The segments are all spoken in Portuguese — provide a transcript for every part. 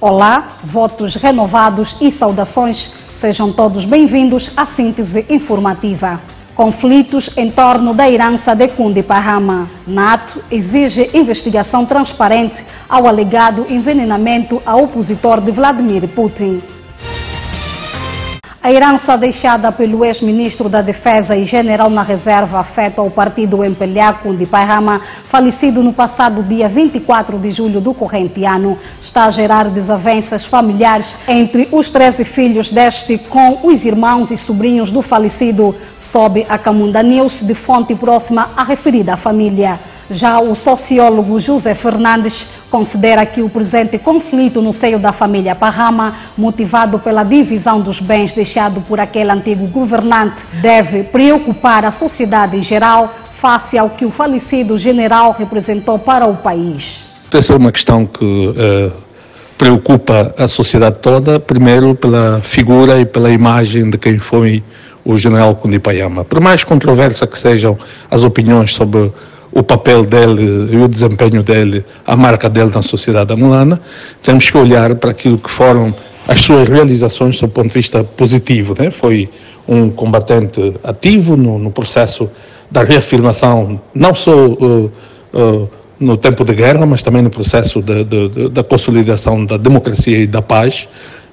Olá, votos renovados e saudações. Sejam todos bem-vindos à síntese informativa. Conflitos em torno da herança de Kundi Pahama. NATO exige investigação transparente ao alegado envenenamento ao opositor de Vladimir Putin. A herança deixada pelo ex-ministro da Defesa e general na reserva afeta o partido Empelhaco de Pairama, falecido no passado dia 24 de julho do corrente ano. Está a gerar desavenças familiares entre os 13 filhos deste com os irmãos e sobrinhos do falecido, sob a Camunda News, de fonte próxima à referida família. Já o sociólogo José Fernandes considera que o presente conflito no seio da família Parrama, motivado pela divisão dos bens deixado por aquele antigo governante, deve preocupar a sociedade em geral face ao que o falecido general representou para o país. Essa é uma questão que uh, preocupa a sociedade toda, primeiro pela figura e pela imagem de quem foi o general Kundipayama. Por mais controversa que sejam as opiniões sobre o papel dele e o desempenho dele, a marca dele na sociedade angolana, temos que olhar para aquilo que foram as suas realizações do ponto de vista positivo. Né? Foi um combatente ativo no, no processo da reafirmação, não só uh, uh, no tempo de guerra, mas também no processo de, de, de, da consolidação da democracia e da paz,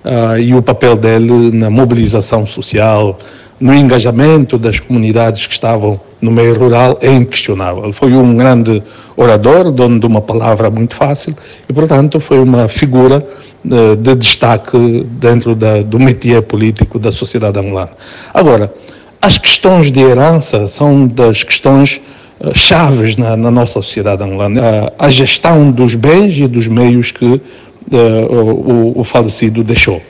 uh, e o papel dele na mobilização social, no engajamento das comunidades que estavam no meio rural é inquestionável. Foi um grande orador, dono de uma palavra muito fácil e, portanto, foi uma figura de, eh, de destaque dentro da, do métier político da sociedade angolana. Agora, as questões de herança são das questões uh, chaves na, na, nossa sociedade angolana. A, a, gestão dos bens e dos meios que uh, o, o falecido deixou.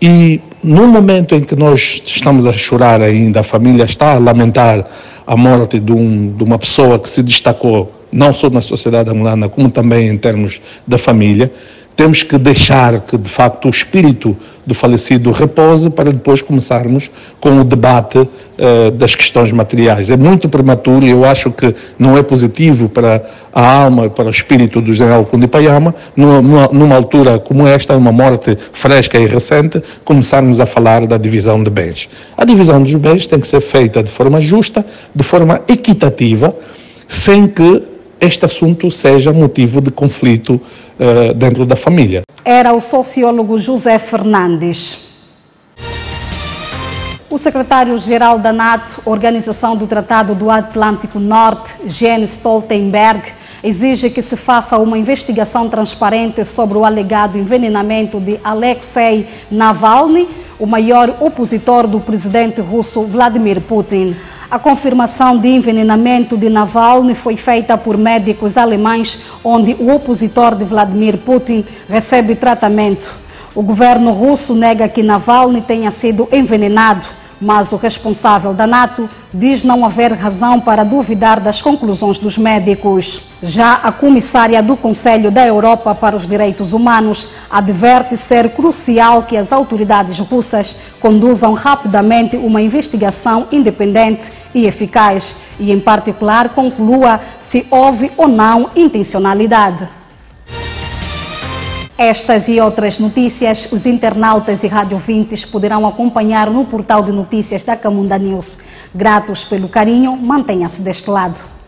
E no momento em que nós estamos a chorar ainda, a família está a lamentar a morte de, um, de uma pessoa que se destacou não só na sociedade angolana, como também em termos da família, temos que deixar que, de facto, o espírito do falecido repose para depois começarmos com o debate uh, das questões materiais. É muito prematuro e eu acho que não é positivo para a alma, para o espírito do general Kundipayama, numa, numa altura como esta, uma morte fresca e recente, começarmos a falar da divisão de bens. A divisão dos bens tem que ser feita de forma justa, de forma equitativa, sem que este assunto seja motivo de conflito uh, dentro da família. Era o sociólogo José Fernandes. O secretário-geral da NATO, Organização do Tratado do Atlântico Norte, Jens Stoltenberg, exige que se faça uma investigação transparente sobre o alegado envenenamento de Alexei Navalny, o maior opositor do presidente russo Vladimir Putin. A confirmação de envenenamento de Navalny foi feita por médicos alemães, onde o opositor de Vladimir Putin recebe tratamento. O governo russo nega que Navalny tenha sido envenenado mas o responsável da NATO diz não haver razão para duvidar das conclusões dos médicos. Já a comissária do Conselho da Europa para os Direitos Humanos adverte ser crucial que as autoridades russas conduzam rapidamente uma investigação independente e eficaz e, em particular, conclua se houve ou não intencionalidade. Estas e outras notícias, os internautas e radiovintes poderão acompanhar no portal de notícias da Camunda News. Gratos pelo carinho, mantenha-se deste lado.